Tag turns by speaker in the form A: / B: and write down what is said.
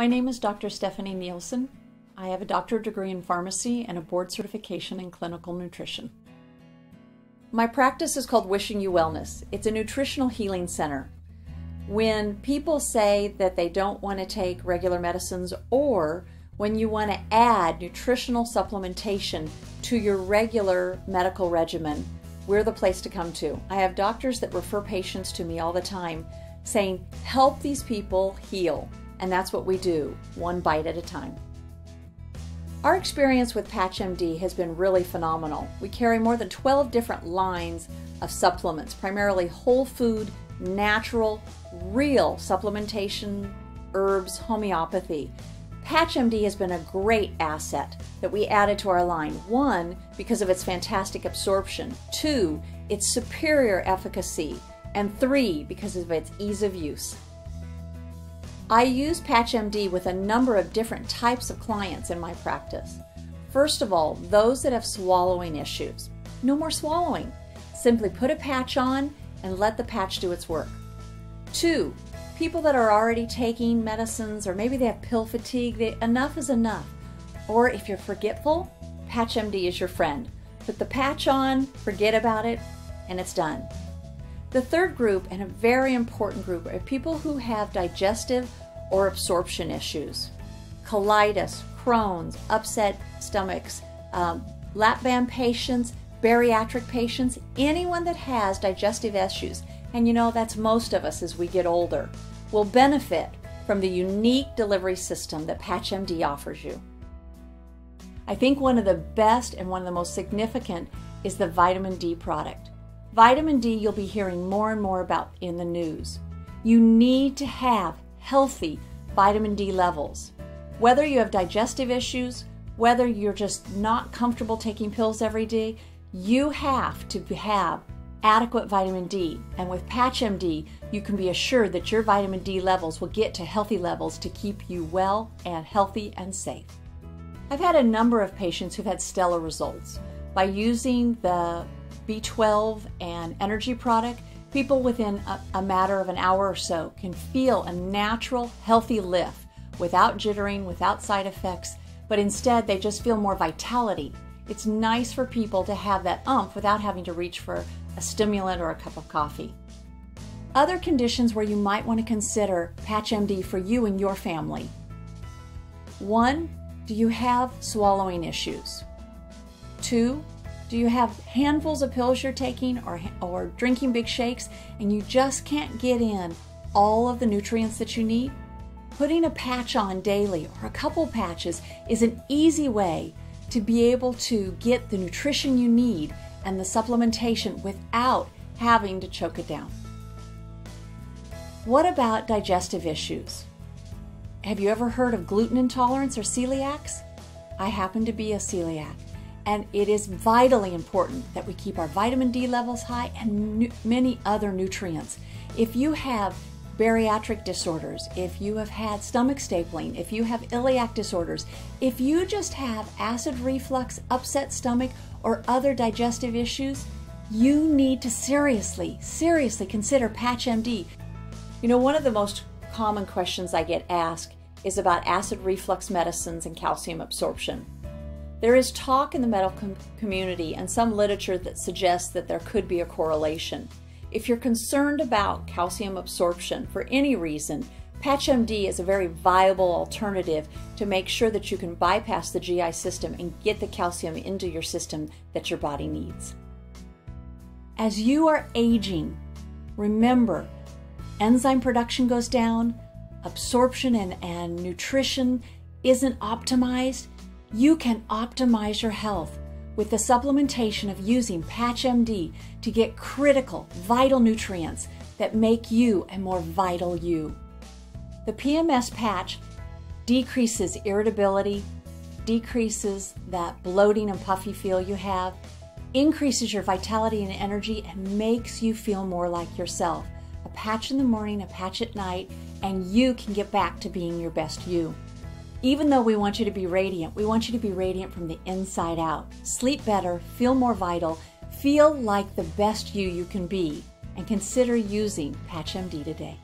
A: My name is Dr. Stephanie Nielsen. I have a doctorate degree in pharmacy and a board certification in clinical nutrition. My practice is called Wishing You Wellness. It's a nutritional healing center. When people say that they don't want to take regular medicines or when you want to add nutritional supplementation to your regular medical regimen, we're the place to come to. I have doctors that refer patients to me all the time saying, help these people heal. And that's what we do, one bite at a time. Our experience with PatchMD has been really phenomenal. We carry more than 12 different lines of supplements, primarily whole food, natural, real supplementation, herbs, homeopathy. PatchMD has been a great asset that we added to our line. One, because of its fantastic absorption. Two, its superior efficacy. And three, because of its ease of use. I use PatchMD with a number of different types of clients in my practice. First of all, those that have swallowing issues. No more swallowing. Simply put a patch on and let the patch do its work. Two, people that are already taking medicines or maybe they have pill fatigue, they, enough is enough. Or if you're forgetful, PatchMD is your friend. Put the patch on, forget about it, and it's done. The third group, and a very important group, are people who have digestive or absorption issues. Colitis, Crohn's, upset stomachs, um, lap band patients, bariatric patients, anyone that has digestive issues, and you know that's most of us as we get older, will benefit from the unique delivery system that PatchMD offers you. I think one of the best and one of the most significant is the vitamin D product. Vitamin D you'll be hearing more and more about in the news. You need to have healthy vitamin D levels. Whether you have digestive issues, whether you're just not comfortable taking pills every day, you have to have adequate vitamin D. And with PatchMD, you can be assured that your vitamin D levels will get to healthy levels to keep you well and healthy and safe. I've had a number of patients who've had stellar results by using the B12 and energy product, people within a, a, matter of an hour or so can feel a natural, healthy lift without jittering, without side effects, but instead they just feel more vitality. It's nice for people to have that umph without having to reach for a stimulant or a cup of coffee. Other conditions where you might want to consider PatchMD for you and your family. One, do you have swallowing issues? Two, do you have handfuls of pills you're taking or, or drinking big shakes and you just can't get in all of the nutrients that you need? Putting a patch on daily or a couple patches is an easy way to be able to get the nutrition you need and the supplementation without having to choke it down. What about digestive issues? Have you ever heard of gluten intolerance or celiacs? I happen to be a celiac. And it is vitally important that we keep our vitamin D levels high and many other nutrients. If you have bariatric disorders, if you have had stomach stapling, if you have iliac disorders, if you just have acid reflux, upset stomach, or other digestive issues, you need to seriously, seriously consider PatchMD. You know, one of the most common questions I get asked is about acid reflux medicines and calcium absorption. There is talk in the medical community and some literature that suggests that there could be a correlation. If you're concerned about calcium absorption for any reason, PatchMD is a very viable alternative to make sure that you can bypass the GI system and get the calcium into your system that your body needs. As you are aging, remember enzyme production goes down, absorption and, and nutrition isn't optimized, you can optimize your health with the supplementation of using PatchMD to get critical, vital nutrients that make you a more vital you. The PMS patch decreases irritability, decreases that bloating and puffy feel you have, increases your vitality and energy, and makes you feel more like yourself. A patch in the morning, a patch at night, and you can get back to being your best you. Even though we want you to be radiant, we want you to be radiant from the inside out. Sleep better, feel more vital, feel like the best you you can be, and consider using PatchMD today.